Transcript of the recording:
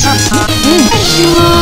嗯ん。